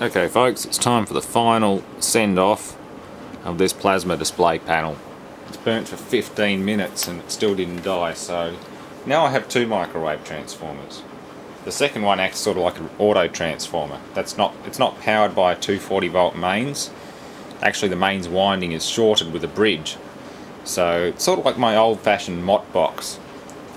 Okay folks, it's time for the final send off of this plasma display panel. It's burnt for 15 minutes and it still didn't die so now I have two microwave transformers. The second one acts sort of like an auto transformer. That's not it's not powered by 240 volt mains. Actually the mains winding is shorted with a bridge. So it's sort of like my old fashioned MOT box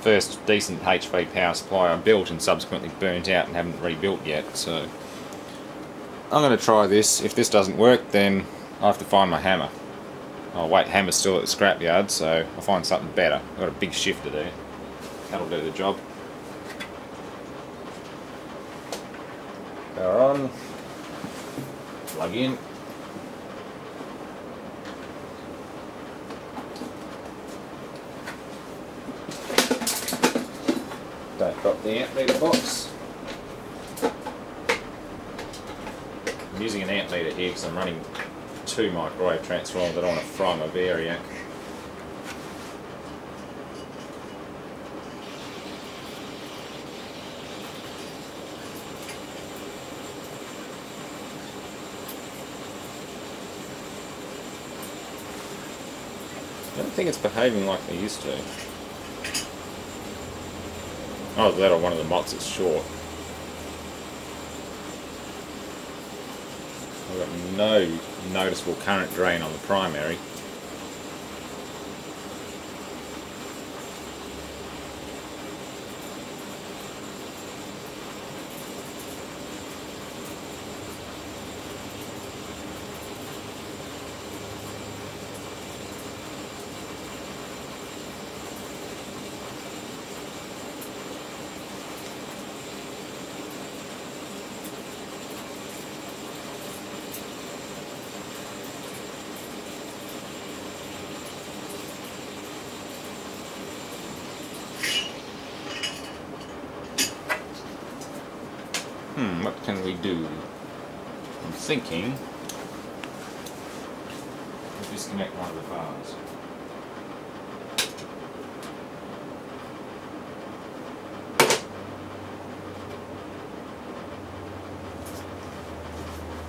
first decent HV power supply I built and subsequently burnt out and haven't rebuilt yet. So I'm going to try this. If this doesn't work, then I have to find my hammer. Oh wait, hammer's still at the scrapyard, so I'll find something better. I've got a big shifter there. That'll do the job. Power on. Plug in. Don't drop the amp box. I'm using an amp meter here because I'm running two microwave transformers. I don't want to fry my variac. I don't think it's behaving like they used to. Oh, that or one of the MOTs is short. I've got no noticeable current drain on the primary. Hmm, what can we do? I'm thinking. We'll disconnect one of the bars.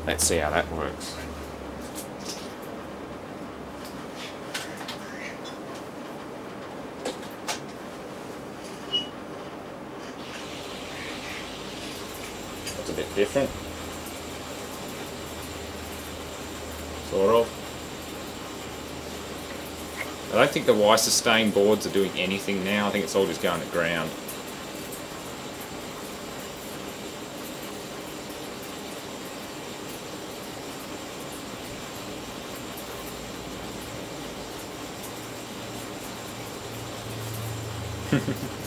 Let's see how that works. That's a bit different. Sort of. I don't think the Y sustain boards are doing anything now. I think it's all just going to ground.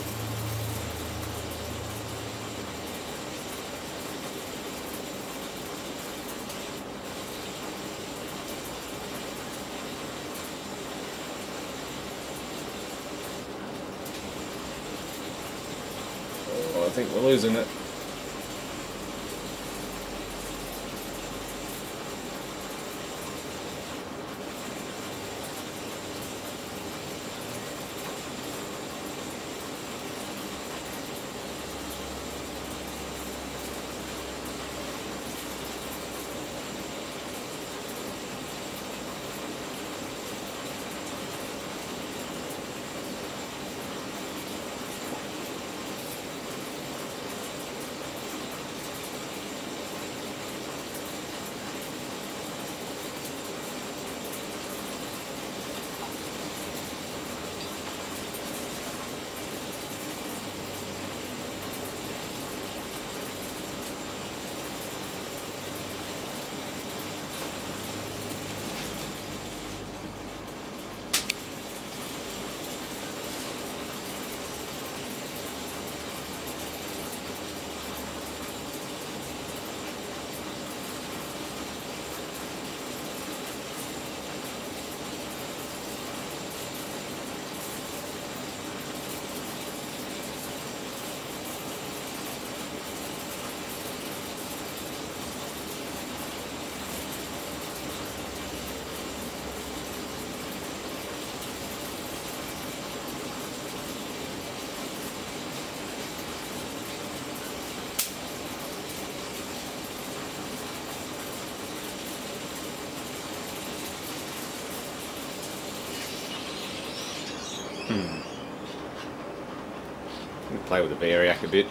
I think we're losing it. Hmm. play with the variac a bit.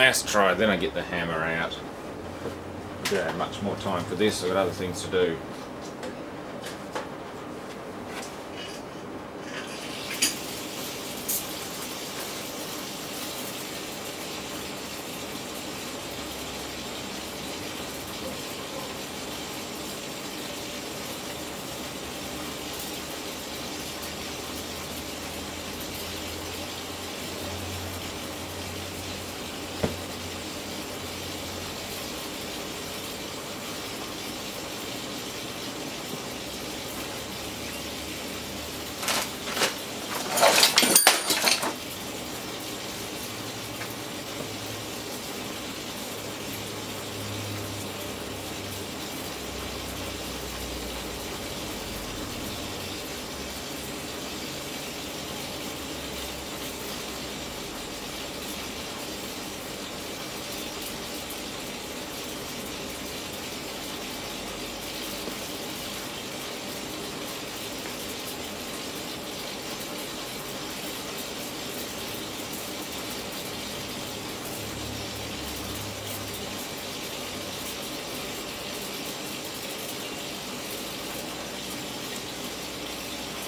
Last try, then I get the hammer out. I don't have much more time for this, I've got other things to do.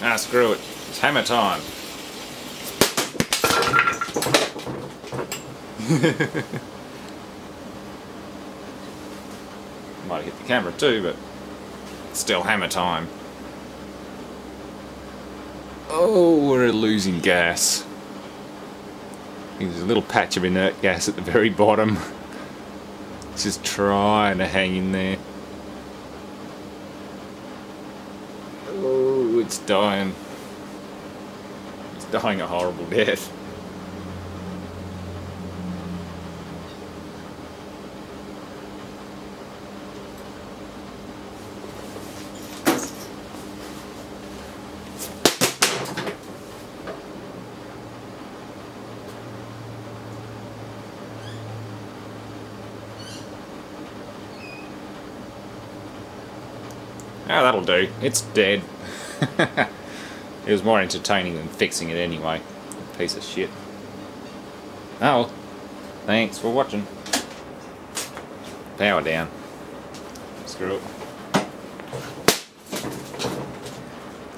Ah, screw it. It's hammer time. Might have hit the camera too, but still hammer time. Oh, we're losing gas. There's a little patch of inert gas at the very bottom. It's just trying to hang in there. dying. He's dying a horrible death. Ah, that'll do. It's dead. it was more entertaining than fixing it anyway. Piece of shit. Oh, thanks for watching. Power down. Screw it.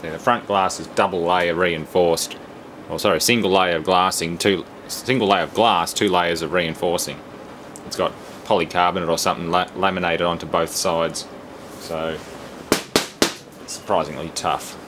The front glass is double layer reinforced. Or sorry, single layer of glassing, two single layer of glass, two layers of reinforcing. It's got polycarbonate or something la laminated onto both sides. So, surprisingly tough.